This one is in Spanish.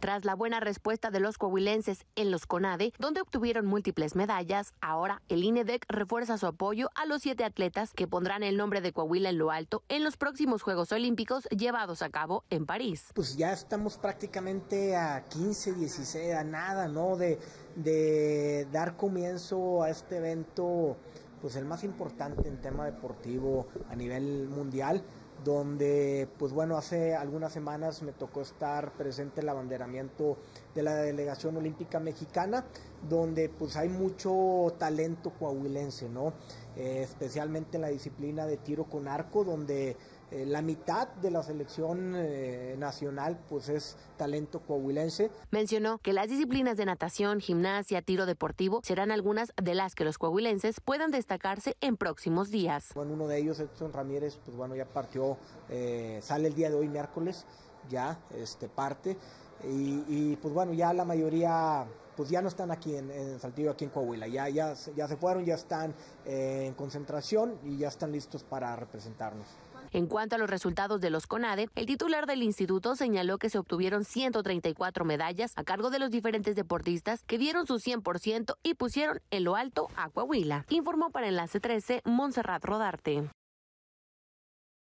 Tras la buena respuesta de los coahuilenses en los CONADE, donde obtuvieron múltiples medallas, ahora el INEDEC refuerza su apoyo a los siete atletas que pondrán el nombre de Coahuila en lo alto en los próximos Juegos Olímpicos llevados a cabo en París. Pues ya estamos prácticamente a 15, 16, a nada, ¿no? De, de dar comienzo a este evento, pues el más importante en tema deportivo a nivel mundial donde pues bueno hace algunas semanas me tocó estar presente en el abanderamiento de la delegación olímpica mexicana donde pues hay mucho talento coahuilense no eh, especialmente en la disciplina de tiro con arco donde eh, la mitad de la selección eh, nacional pues es talento coahuilense. Mencionó que las disciplinas de natación, gimnasia, tiro deportivo serán algunas de las que los coahuilenses puedan destacarse en próximos días. Bueno, uno de ellos, Edson Ramírez, pues bueno, ya partió, eh, sale el día de hoy miércoles, ya este parte y, pues bueno, ya la mayoría pues ya no están aquí en, Saltillo, aquí en Coahuila, ya, ya, ya se fueron, ya están en concentración y ya están listos para representarnos. En cuanto a los resultados de los CONADE, el titular del instituto señaló que se obtuvieron 134 medallas a cargo de los diferentes deportistas que dieron su 100% y pusieron en lo alto a Coahuila. Informó para Enlace 13 Montserrat Rodarte.